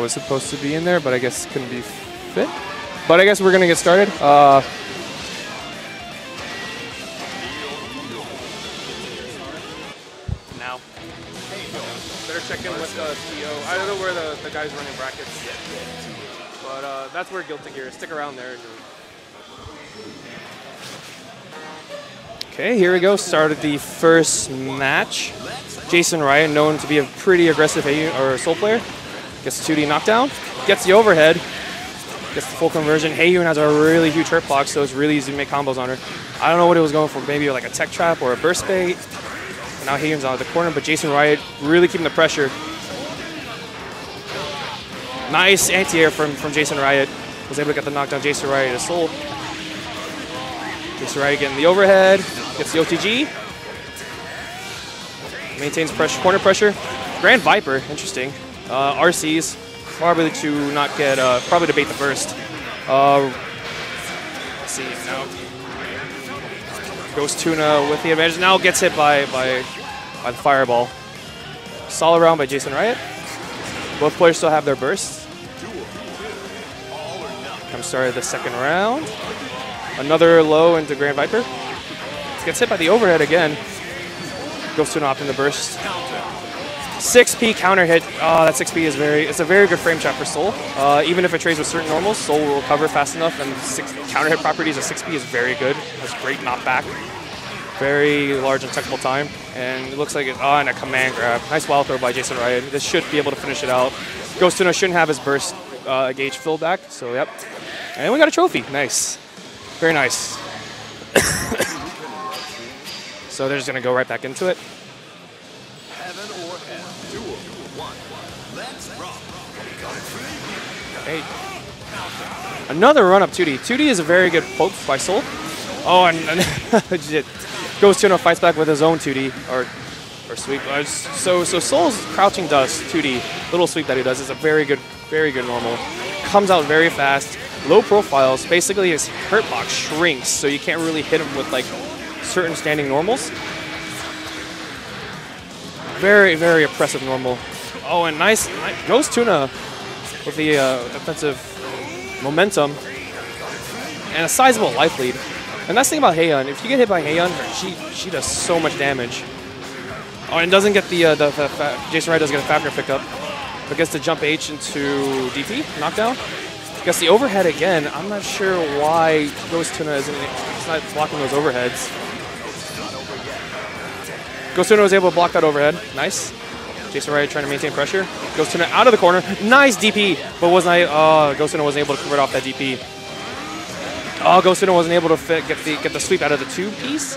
what was supposed to be in there, but I guess couldn't be fit. But I guess we're gonna get started. Uh, now, better check in with the CEO. I don't know where the, the guy's running brackets, but uh, that's where Guilty Gear is. Stick around there. Okay, here we go. Started the first match. Jason Riot, known to be a pretty aggressive AU or Sol player, gets 2D knockdown, gets the overhead, gets the full conversion. Heiyun has a really huge hurt block, so it's really easy to make combos on her. I don't know what it was going for, maybe like a tech trap or a burst bait. And now Heiyun's out of the corner, but Jason Riot really keeping the pressure. Nice anti-air from, from Jason Riot. Was able to get the knockdown Jason Riot to Sol. Jason Riot getting the overhead, gets the OTG. Maintains pressure, corner pressure. Grand Viper, interesting. Uh, RCs, probably to not get, uh, probably to bait the burst. Uh, let's see now. Ghost Tuna with the advantage. Now gets hit by, by, by the fireball. Solid round by Jason Riot. Both players still have their bursts. I'm sorry, the second round. Another low into Grand Viper. Gets hit by the overhead again. Ghost Tuna an opt in the burst. 6P counter hit. Oh, that 6P is very, it's a very good frame trap for Sol. Uh, even if it trades with certain normals, Sol will recover fast enough, and six, counter hit properties of 6P is very good. Has great knockback. Very large and technical time. And it looks like it's, oh, a command grab. Nice wild throw by Jason Riot. This should be able to finish it out. Ghost Tuna shouldn't have his burst uh, gauge filled back, so yep. And we got a trophy. Nice. Very nice. so they're just going to go right back into it. Hey. Another run up 2D. 2D is a very good poke by Sol. Oh, and, and Ghost Tuna fights back with his own 2D or or sweep. Uh, so so Sol's crouching dust 2D little sweep that he does is a very good very good normal. Comes out very fast. Low profiles. Basically, his hurt box shrinks, so you can't really hit him with like certain standing normals. Very very oppressive normal. Oh, and nice, nice Ghost Tuna with the uh, offensive momentum and a sizable life lead. And that's the thing about Heian. If you get hit by Heian, she she does so much damage. Oh, and doesn't get the, uh, the, the Jason Riot doesn't get a Fafnir pickup, but gets the jump H into DP knockdown. Gets the overhead again. I'm not sure why Ghost Tuna isn't it's not blocking those overheads. Ghost Tuna was able to block that overhead. Nice. Jason Riot trying to maintain pressure. Ghost Tuna out of the corner. Nice DP, but was not. Uh, Ghost Tuna wasn't able to convert off that DP. Oh, uh, Ghost Tuna wasn't able to fit, get the get the sweep out of the two piece.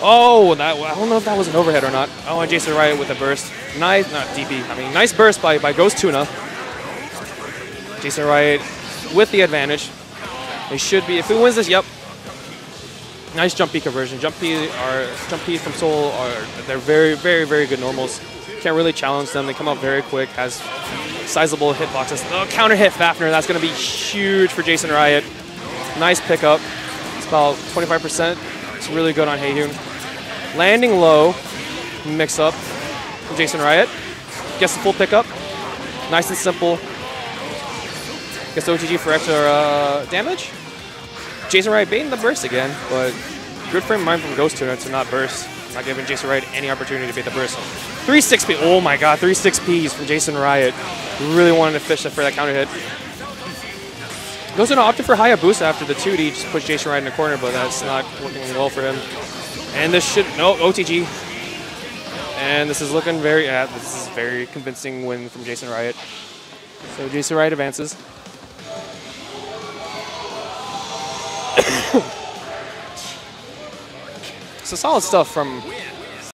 Oh, that I don't know if that was an overhead or not. Oh, and Jason Riot with a burst. Nice, not DP. I mean, nice burst by by Ghost Tuna. Jason Riot with the advantage. They should be if he wins this. Yep, Nice jump P conversion. Jump P are jump P from Sol are they're very very very good normals. Can't really challenge them. They come out very quick. Has sizable hitboxes. Oh, counter hit Fafnir. That's going to be huge for Jason Riot. Nice pickup. It's about 25%. It's really good on Heiyun. Landing low. Mix up from Jason Riot. Gets the full pickup. Nice and simple. Gets OTG for extra uh, damage. Jason Riot baiting the burst again, but good frame of mind from Ghost Tuna to not burst. Not giving Jason Riot any opportunity to bait the burst. 3-6P. Oh my god, 3-6Ps from Jason Riot. Really wanted to fish for that counter hit. Ghost Tuna opted for Hayabusa after the 2D, just push Jason Riot in the corner, but that's not working well for him. And this should, no, OTG. And this is looking very, yeah, this is very convincing win from Jason Riot. So Jason Riot advances. so solid stuff from